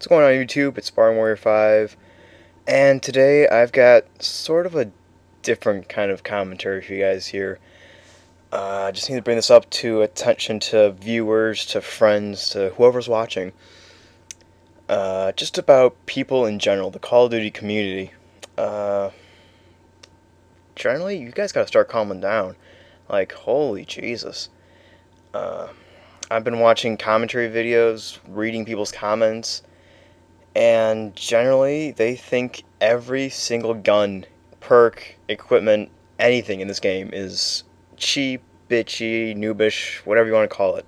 What's going on YouTube? It's Spartan Warrior 5 and today I've got sort of a different kind of commentary for you guys here. Uh, I just need to bring this up to attention to viewers, to friends, to whoever's watching. Uh, just about people in general, the Call of Duty community. Uh, generally, you guys gotta start calming down. Like, holy Jesus. Uh, I've been watching commentary videos, reading people's comments, and generally they think every single gun, perk, equipment, anything in this game is cheap, bitchy, noobish, whatever you want to call it.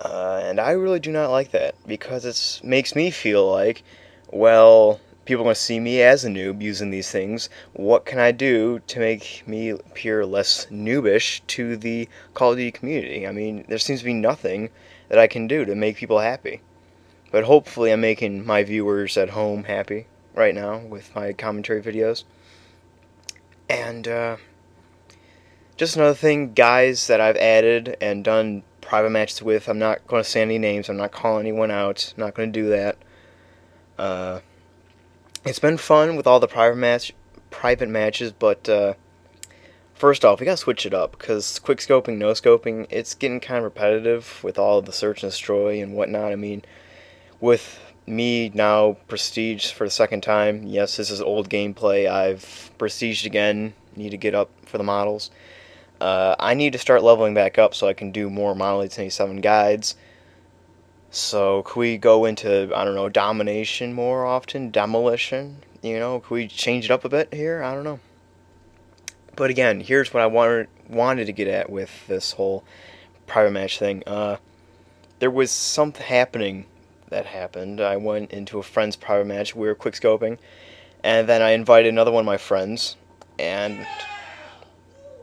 Uh, and I really do not like that because it makes me feel like, well, people are going to see me as a noob using these things. What can I do to make me appear less noobish to the Call of Duty community? I mean, there seems to be nothing that I can do to make people happy. But hopefully, I'm making my viewers at home happy right now with my commentary videos. And, uh, just another thing, guys that I've added and done private matches with. I'm not going to say any names. I'm not calling anyone out. Not going to do that. Uh, it's been fun with all the private match private matches, but uh, first off, we gotta switch it up because quick scoping, no scoping, it's getting kind of repetitive with all of the search and destroy and whatnot. I mean, with me now prestige for the second time. Yes, this is old gameplay. I've prestiged again. Need to get up for the models. Uh, I need to start leveling back up so I can do more Model 877 guides. So, could we go into, I don't know, domination more often? Demolition? You know, could we change it up a bit here? I don't know. But again, here's what I wanted, wanted to get at with this whole private match thing. Uh, there was something happening that happened. I went into a friend's private match. We were quick scoping. And then I invited another one of my friends. And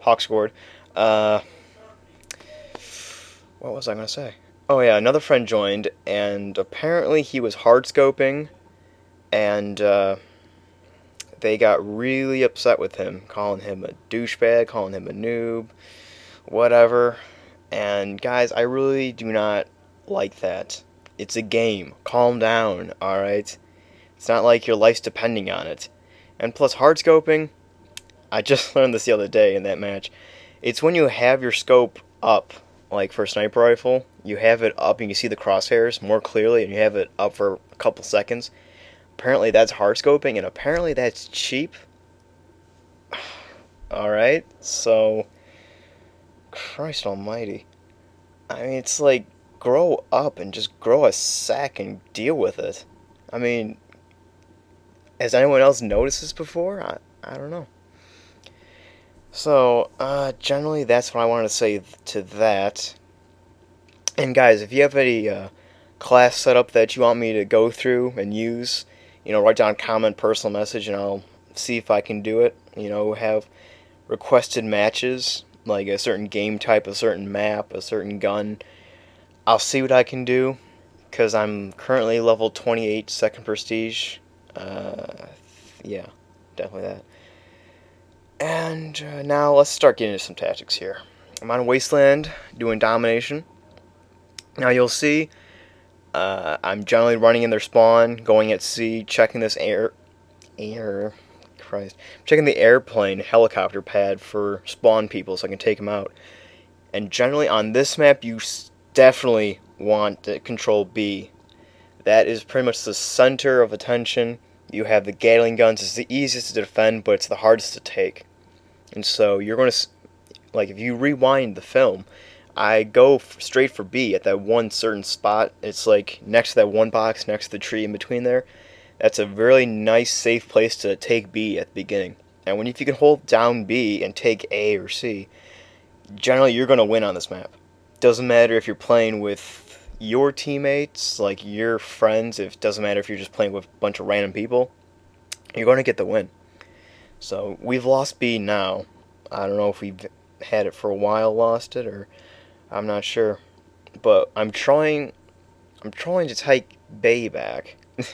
Hawk scored. Uh, what was I going to say? Oh yeah, another friend joined, and apparently he was hard scoping, and uh, they got really upset with him, calling him a douchebag, calling him a noob, whatever. And guys, I really do not like that. It's a game. Calm down, alright? It's not like your life's depending on it. And plus, hard scoping, I just learned this the other day in that match. It's when you have your scope up like for a sniper rifle, you have it up and you see the crosshairs more clearly and you have it up for a couple seconds. Apparently that's hard scoping and apparently that's cheap. Alright, so Christ almighty. I mean it's like grow up and just grow a sack and deal with it. I mean has anyone else noticed this before? I I don't know. So, uh, generally, that's what I wanted to say to that. And guys, if you have any uh, class setup that you want me to go through and use, you know, write down comment, personal message, and I'll see if I can do it. You know, have requested matches, like a certain game type, a certain map, a certain gun. I'll see what I can do, because I'm currently level 28, second prestige. Uh, yeah, definitely that. And uh, now let's start getting into some tactics here. I'm on Wasteland doing domination. Now you'll see uh, I'm generally running in their spawn, going at C, checking this air, air, Christ, checking the airplane helicopter pad for spawn people so I can take them out. And generally on this map, you definitely want to control B. That is pretty much the center of attention you have the Gatling guns. It's the easiest to defend, but it's the hardest to take. And so you're going to, like, if you rewind the film, I go straight for B at that one certain spot. It's like next to that one box, next to the tree in between there. That's a really nice, safe place to take B at the beginning. And when if you can hold down B and take A or C, generally you're going to win on this map. Doesn't matter if you're playing with your teammates, like your friends, it doesn't matter if you're just playing with a bunch of random people, you're going to get the win. So we've lost B now. I don't know if we've had it for a while, lost it, or I'm not sure. But I'm trying, I'm trying to take B back,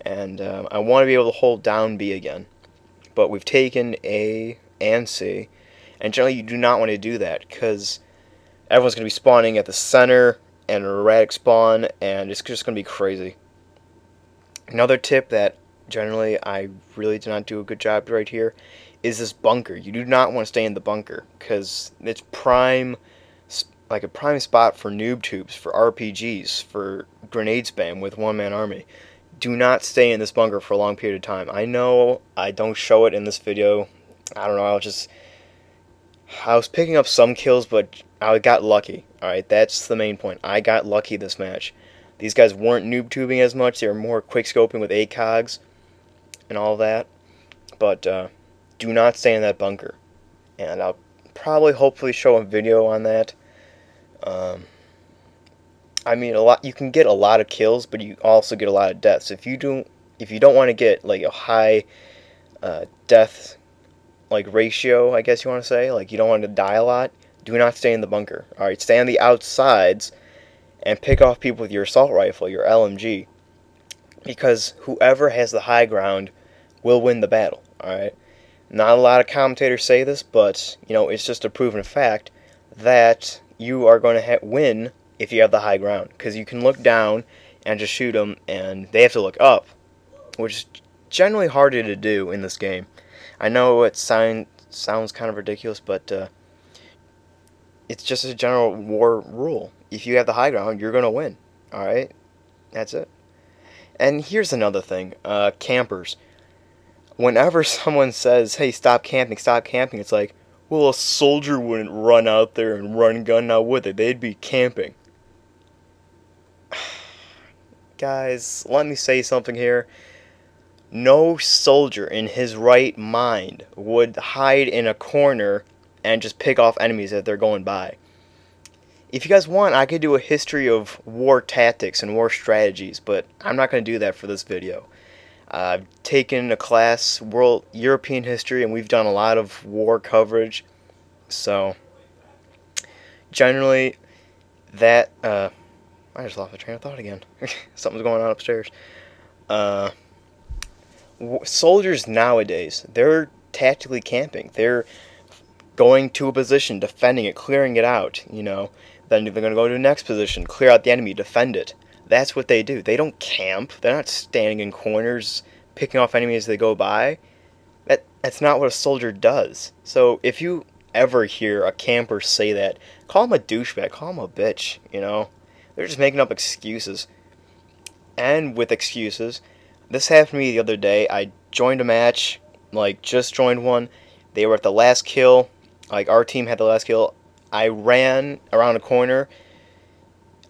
and um, I want to be able to hold down B again. But we've taken A and C, and generally you do not want to do that because everyone's going to be spawning at the center and erratic spawn, and it's just going to be crazy. Another tip that generally I really do not do a good job right here is this bunker. You do not want to stay in the bunker because it's prime, like a prime spot for noob tubes, for RPGs, for grenade spam with one man army. Do not stay in this bunker for a long period of time. I know I don't show it in this video. I don't know. I was just I was picking up some kills, but I got lucky. All right, that's the main point. I got lucky this match. These guys weren't noob tubing as much. They were more quick scoping with ACOGs and all that. But uh, do not stay in that bunker. And I'll probably, hopefully, show a video on that. Um, I mean, a lot. You can get a lot of kills, but you also get a lot of deaths. If you do, if you don't want to get like a high uh, death like ratio, I guess you want to say, like you don't want to die a lot, do not stay in the bunker. All right, stay on the outsides and pick off people with your assault rifle, your LMG, because whoever has the high ground will win the battle. All right. Not a lot of commentators say this, but you know it's just a proven fact that you are going to win if you have the high ground, because you can look down and just shoot them, and they have to look up, which is generally harder to do in this game. I know it sound, sounds kind of ridiculous, but uh, it's just a general war rule. If you have the high ground, you're going to win. All right? That's it. And here's another thing uh, campers. Whenever someone says, hey, stop camping, stop camping, it's like, well, a soldier wouldn't run out there and run gun now, would they? They'd be camping. Guys, let me say something here. No soldier in his right mind would hide in a corner and just pick off enemies that they're going by. If you guys want, I could do a history of war tactics and war strategies, but I'm not going to do that for this video. I've taken a class, world European history, and we've done a lot of war coverage. So, generally, that uh, I just lost my train of thought again. Something's going on upstairs. Uh, soldiers nowadays, they're tactically camping. They're going to a position, defending it, clearing it out, you know. Then they're going to go to the next position, clear out the enemy, defend it. That's what they do. They don't camp. They're not standing in corners picking off enemies as they go by. That that's not what a soldier does. So if you ever hear a camper say that, call him a douchebag, call him a bitch, you know. They're just making up excuses. And with excuses, this happened to me the other day. I joined a match, like just joined one. They were at the last kill. Like our team had the last kill. I ran around a corner.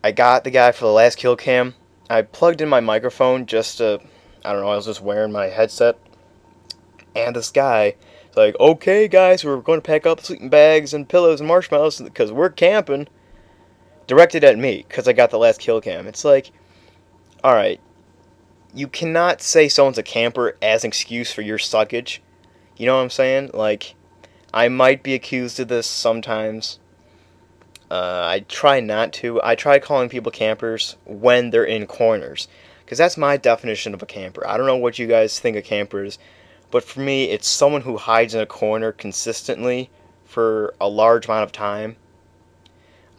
I got the guy for the last kill cam. I plugged in my microphone just to, I don't know, I was just wearing my headset. And this guy is like, okay, guys, we're going to pack up sleeping bags and pillows and marshmallows because we're camping. Directed at me because I got the last kill cam. It's like, alright, you cannot say someone's a camper as an excuse for your suckage. You know what I'm saying? Like, I might be accused of this sometimes. Uh, I try not to. I try calling people campers when they're in corners. Because that's my definition of a camper. I don't know what you guys think of campers, but for me, it's someone who hides in a corner consistently for a large amount of time.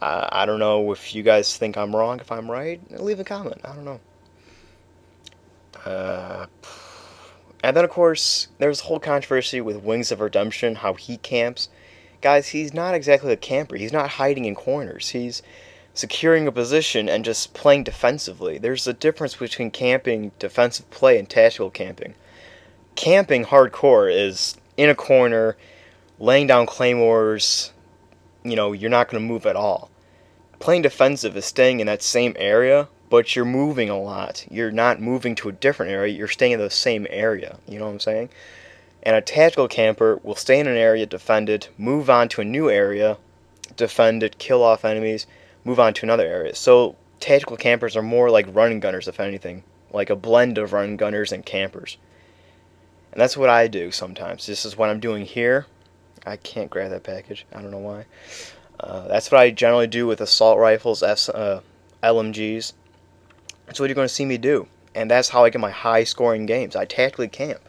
Uh, I don't know if you guys think I'm wrong. If I'm right, leave a comment. I don't know. Uh, and then, of course, there's a whole controversy with Wings of Redemption, how he camps. Guys, he's not exactly a camper. He's not hiding in corners. He's securing a position and just playing defensively. There's a difference between camping, defensive play, and tactical camping. Camping hardcore is in a corner, laying down claymores. You know, you're not going to move at all. Playing defensive is staying in that same area, but you're moving a lot. You're not moving to a different area, you're staying in the same area. You know what I'm saying? And a tactical camper will stay in an area, defend it, move on to a new area, defend it, kill off enemies, move on to another area. So tactical campers are more like running gunners, if anything, like a blend of run gunners and campers. And that's what I do sometimes. This is what I'm doing here. I can't grab that package. I don't know why. Uh, that's what I generally do with assault rifles, S, uh, LMGs, that's what you're going to see me do. And that's how I get my high scoring games. I tactically camp.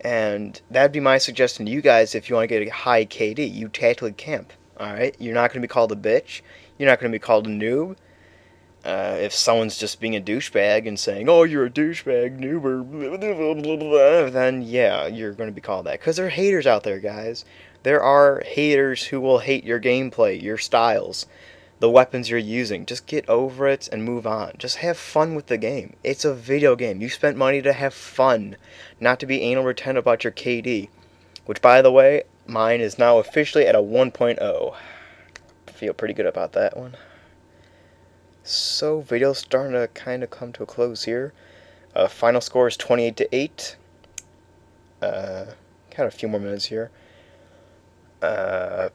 And that'd be my suggestion to you guys if you want to get a high KD. You tactically camp. Alright? You're not going to be called a bitch. You're not going to be called a noob. Uh, if someone's just being a douchebag and saying, "Oh, you're a douchebag, noober," then yeah, you're going to be called that. Because there are haters out there, guys. There are haters who will hate your gameplay, your styles, the weapons you're using. Just get over it and move on. Just have fun with the game. It's a video game. You spent money to have fun, not to be anal retentive about your KD. Which, by the way, mine is now officially at a 1.0. Feel pretty good about that one. So, video's starting to kind of come to a close here. Uh, final score is 28 to 8. Uh, got a few more minutes here. Uh,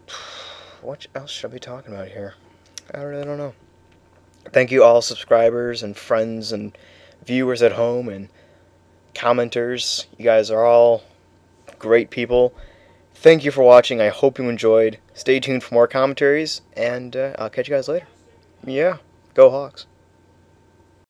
what else should I be talking about here? I really don't know. Thank you all subscribers and friends and viewers at home and commenters. You guys are all great people. Thank you for watching. I hope you enjoyed. Stay tuned for more commentaries, and uh, I'll catch you guys later. Yeah. Go Hawks.